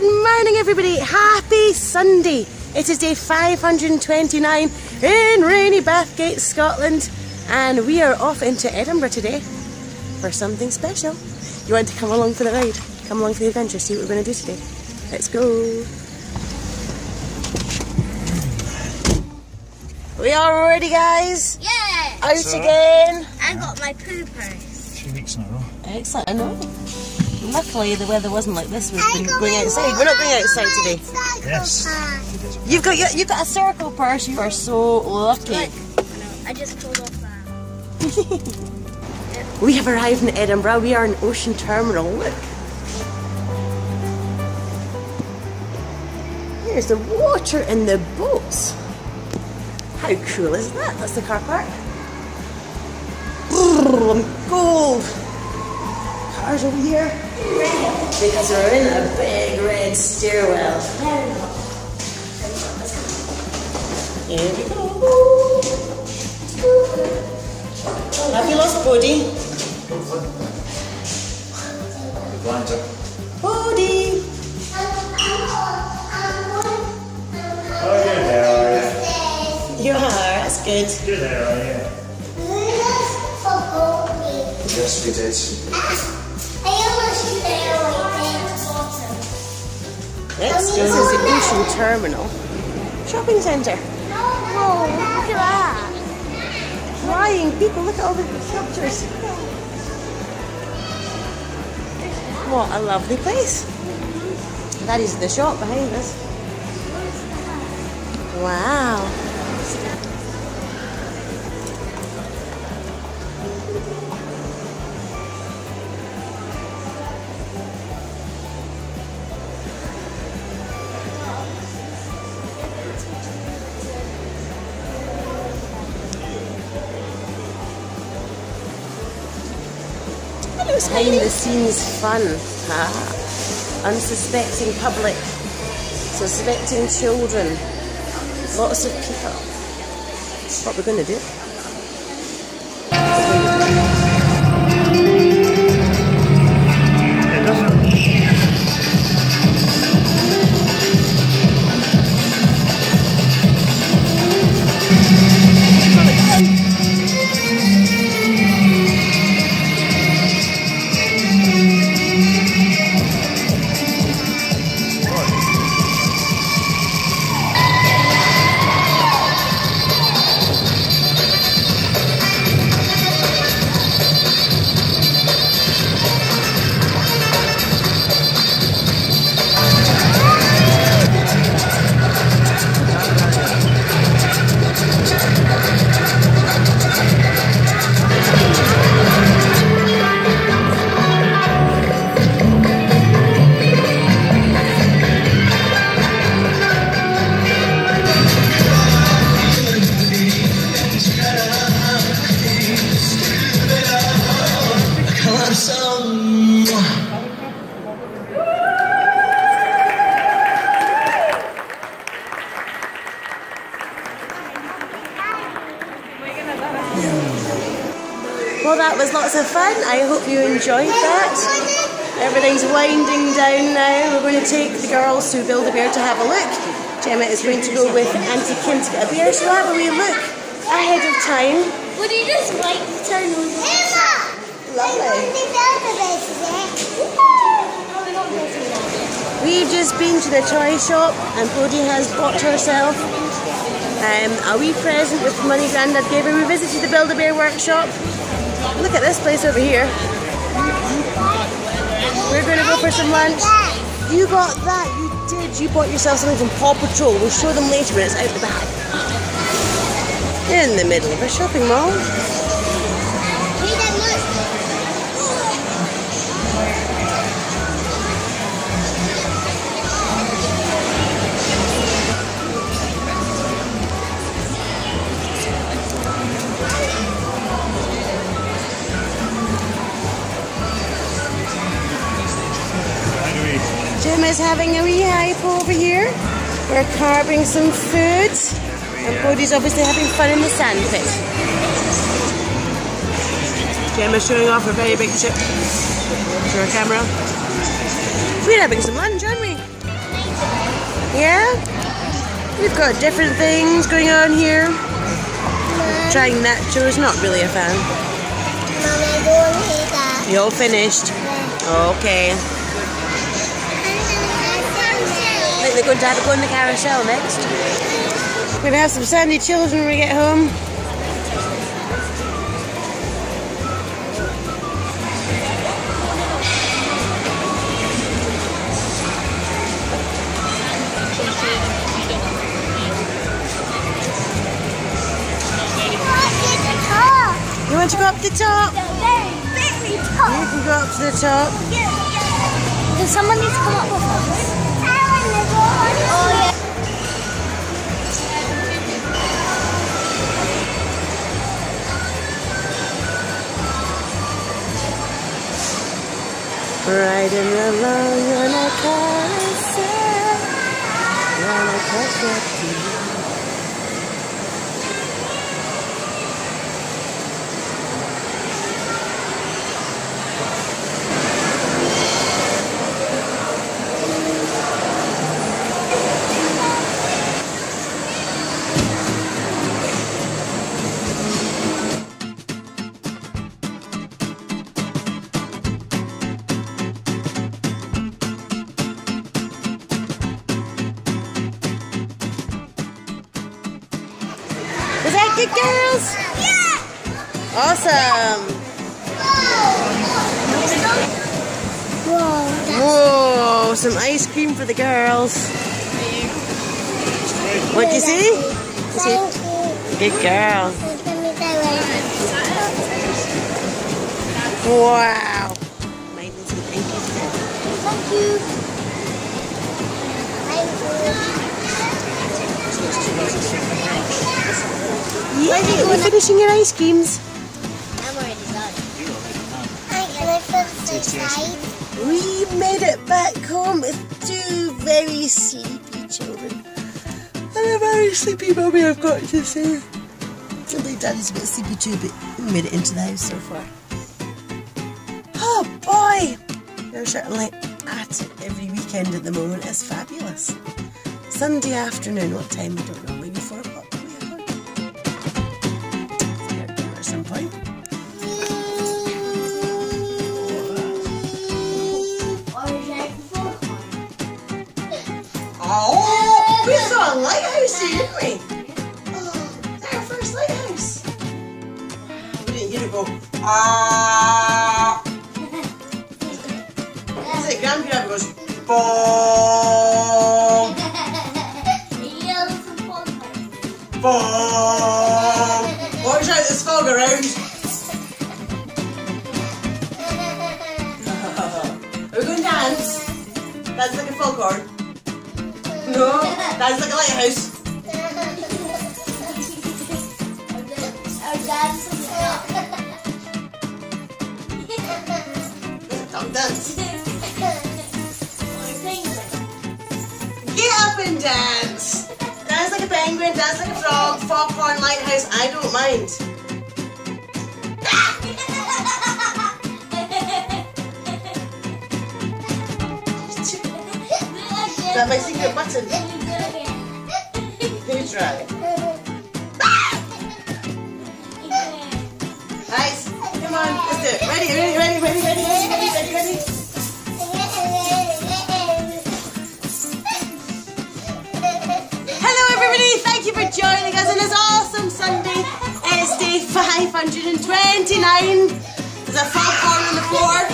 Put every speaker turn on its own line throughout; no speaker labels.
Good morning, everybody. Happy Sunday. It is day 529 in rainy Bathgate, Scotland, and we are off into Edinburgh today for something special. You want to come along for the ride? Come along for the adventure, see what we're going to do today. Let's go. We are ready, guys.
Yeah!
Out
So-
again.
I got my poopers.
Two weeks in a row.
Excellent, I know. Luckily, the weather wasn't like this. We've been going outside. We're not going outside today.
Yes.
You've got you've got a circle purse. You are so lucky.
Look, I just pulled off that.
We have arrived in Edinburgh. We are in Ocean Terminal. Look. Here's the water in the boats. How cool is that? That's the car park. Brrr, I'm cold. Cars over here. Because we're in a big red stairwell. Here we go. Have you lost
up.
Bodhi!
Oh, you're there, are you?
You are, that's good.
You're there, are you? Yes, we did.
This, this is the Ocean Terminal shopping centre.
Oh, look at that.
Flying people, look at all the sculptures. What a lovely place. That is the shop behind us. Wow. Behind the scenes fun. Ah. Unsuspecting public. Suspecting children. Lots of people. What we're going to do. Was lots of fun. I hope you enjoyed that. Everything's winding down now. We're going to take the girls to Build-A-Bear to have a look. Gemma is going to go with Auntie Kim to get a beer, so we'll have a wee look ahead of time.
Would you just like to turn on
Lovely. We've just been to the toy shop and Bodhi has bought herself um, a wee present with the money Grandad gave her. We visited the Build-A-Bear workshop. Look at this place over here. We're going to go for some lunch. You got that, you did. You bought yourself something from Paw Patrol. We'll show them later when it's out the back. In the middle of a shopping mall. Jim is having a wee hype over here. We're carving some food. And Bodhi's obviously having fun in the sandpit. Gemma's showing off her very big chip to her camera. We're having some lunch, aren't we? Yeah? We've got different things going on here. Trying nachos, not really a fan.
Mom, I don't hate that.
You all finished? Okay. Think they're going to have a go on the carousel next. We're going to have some sandy chills when we get home. You want to go up the top? You can go up to the top.
Does someone need to come up
Riding along on a carousel. On a carousel. girls? Yeah. Awesome.
Whoa.
Whoa, some ice cream for the girls. What'd you see?
You see?
Good girl. Wow. Yeah, we're finishing your ice creams.
I'm already done. Can I put this?
We made it back home with two very sleepy children. And a very sleepy mommy, I've got to say. Probably daddy's a bit sleepy too, but we made it into the house so far. Oh boy! We're certainly at it every weekend at the moment. It's fabulous. Sunday afternoon, what time? I don't know, maybe 4 o'clock. At some point. Oh, we saw a lighthouse didn't we? Oh, our first lighthouse. We didn't hear it go, ah. Grandpa goes, boom, boom. Watch out, there's fog around. Are we going to dance? That's like a foghorn. No, that's like a lighthouse. Dance. Get up and dance. Penguin, dance like a frog, foghorn, lighthouse. I don't mind. That's my secret button. Let me try. Nice. Come on, let's do it. Ready, ready, ready, ready, ready, joining us on this awesome Sunday. It's day 529. There's a foghorn on the floor.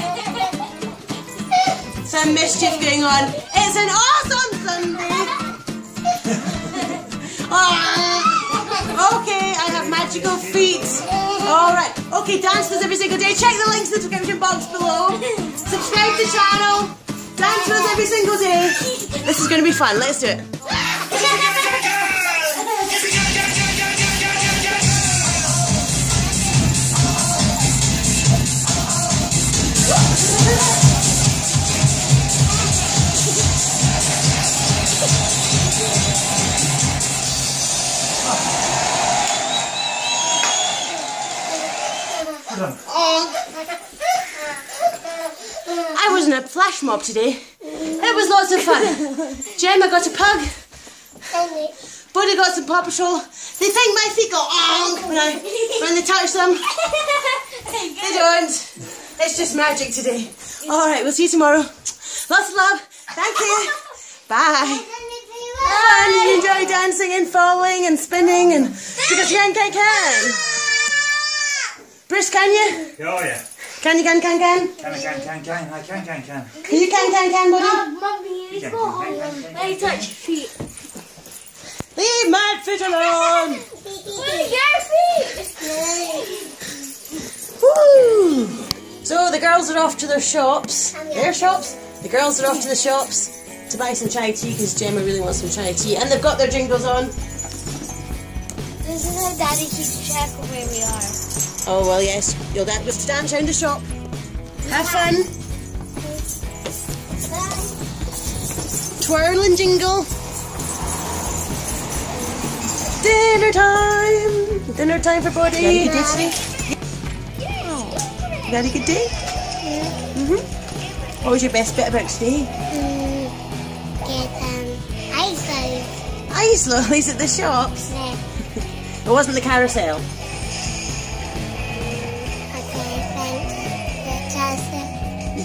Some mischief going on. It's an awesome Sunday. Okay, I have magical feet. All right. Okay, dance with us every single day. Check the links in the description box below. Subscribe to the channel. Dance with us every single day. This is going to be fun. Let's do it. Flash mob today. It was lots of fun. Gemma got a pug. Buddy got some Paw Patrol. They think my feet go onk when, I, when they touch them. They don't. It's just magic today. Alright, we'll see you tomorrow. Lots of love. Thank you. Bye. And enjoy dancing and falling and spinning and because you can, can, can. Bruce, can you?
Oh yeah.
Can you, can, can, can?
Can I can can can I can can can.
Can you, can, can, can, buddy?
Mummy, you
Yeah,
go
yeah, yeah,
home.
yeah,
Let me touch your feet.
Leave my feet alone.
Where's your feet?
Woo! So the girls are off to their shops. Their shops? The girls are off to the shops to buy some chai tea because Gemma really wants some chai tea. And they've got their jingles on.
This is how Daddy keeps track of where we are.
Oh, well, yes. Dad was to dance around the shop. Have fun. Twirl and jingle. Dinner time. Dinner time for Buddy. You had a good day today? You had a good day? Mm-hmm. What was your best bit about today?
Get um, ice cream.
Ice lollies at the shops. It wasn't the carousel.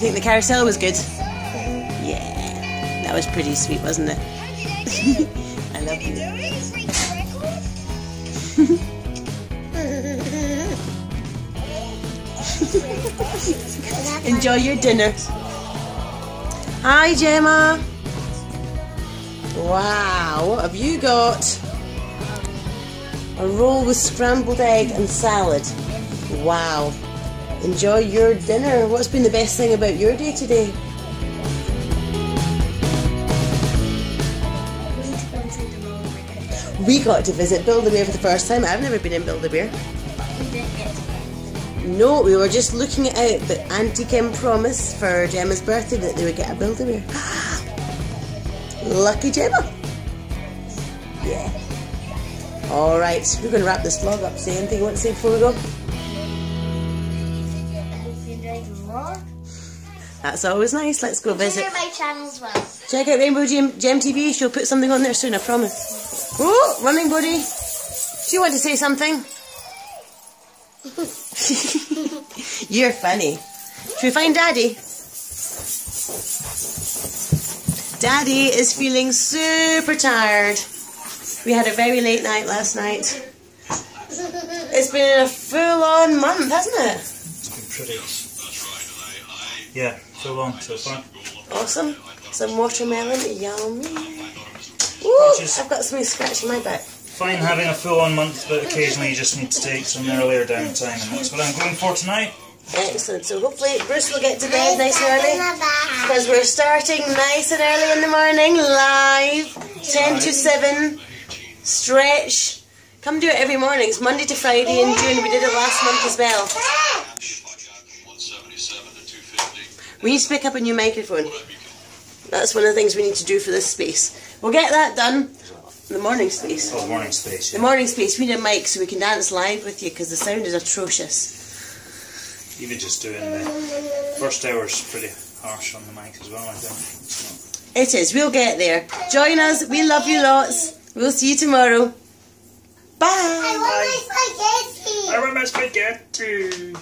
Think the carousel was good? Yeah. That was pretty sweet, wasn't it? I love you. Enjoy your dinner. Hi, Gemma. Wow, what have you got? A roll with scrambled egg and salad. Wow. Enjoy your dinner. What's been the best thing about your day today? We got to visit Build-A-Bear for the first time. I've never been in Build-A-Bear. No, we were just looking it out, but Auntie Kim promised for Gemma's birthday that they would get a Build-A-Bear. Lucky Gemma. Yeah. Alright, we're going to wrap this vlog up. Say anything you want to say before we go? That's always nice. Let's go visit.
Share my channel as well.
Check out RainBoGem, Gem TV. She'll put something on there soon, I promise. Oh, running buddy. Do you want to say something? You're funny. Should we find Daddy? Daddy is feeling super tired. We had a very late night last night. It's been a full-on month, hasn't it?
It's been pretty. Yeah, so long so far.
Awesome. Some watermelon, yummy. Ooh,
Just-
I've got something scratching my back.
Fine having a full on month, but occasionally you just need to take some earlier downtime, and that's what I'm going for tonight.
Excellent. So hopefully Bruce will get to bed nice and early because we're starting nice and early in the morning, live, 10 to 7, stretch. Come do it every morning. It's Monday to Friday in June. We did it last month as well. We need to pick up a new microphone. That's one of the things we need to do for this space. We'll get that done. The morning space.
Oh, the morning space.
The morning space. We need a mic so we can dance live with you because the sound is atrocious.
Even just doing the first hour's pretty harsh on the mic as well, I think. It's not-
It is. We'll get there. Join us. We love you lots. We'll see you tomorrow. Bye.
I want my spaghetti!